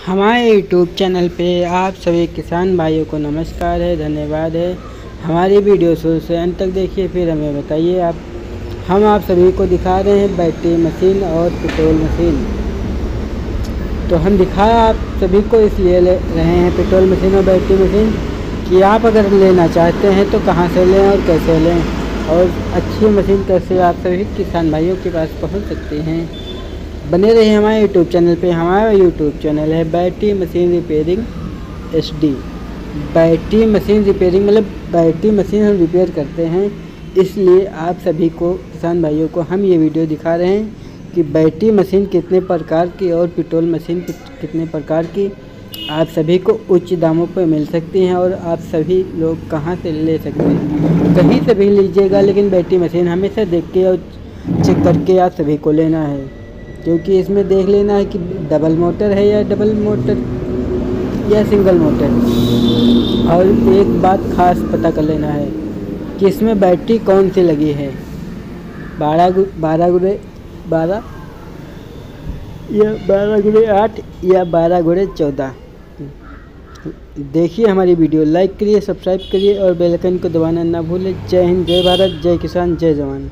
हमारे YouTube channel पे आप सभी किसान भाइयों को नमस्कार है, धन्यवाद है। हमारी वीडियो शुरू से अंत तक देखिए, फिर हमें बताइए आप। हम आप सभी को दिखा रहे हैं बैटरी मशीन और पेट्रोल मशीन। तो हम दिखा आप सभी को इसलिए ले रहे हैं पेट्रोल मशीन और बैटरी मशीन कि आप अगर लेना चाहते हैं तो कहाँ से लें और कैसे लें और अच्छी मशीन कैसे आप सभी किसान भाइयों के पास पहुँच सकते हैं। बने रहिए हमारे यूट्यूब चैनल पे। हमारा यूट्यूब चैनल है battery machine repairing H D battery machine repairing मतलब बैटरी मशीन हम रिपेयर करते हैं। इसलिए आप सभी को, किसान भाइयों को हम ये वीडियो दिखा रहे हैं कि बैटरी मशीन कितने प्रकार की और पेट्रोल मशीन कितने प्रकार की आप सभी को उच्च दामों पर मिल सकती हैं और आप सभी लोग कहाँ से ले सकते हैं। कहीं से भी लीजिएगा, लेकिन बैटरी मशीन हमेशा देख के और चेक करके आप सभी को लेना है। क्योंकि इसमें देख लेना है कि डबल मोटर है या डबल मोटर या सिंगल मोटर और एक बात खास पता कर लेना है कि इसमें बैटरी कौन सी लगी है? बारह बारह गुड़े बारह? या बारह गुड़े आठ या बारह गुड़े चौदह? देखिए हमारी वीडियो लाइक करिए सब्सक्राइब करिए और बेल आइकन को दबाना ना भूलें। जय हिंद, जय भारत, जय किसान, जय जवान।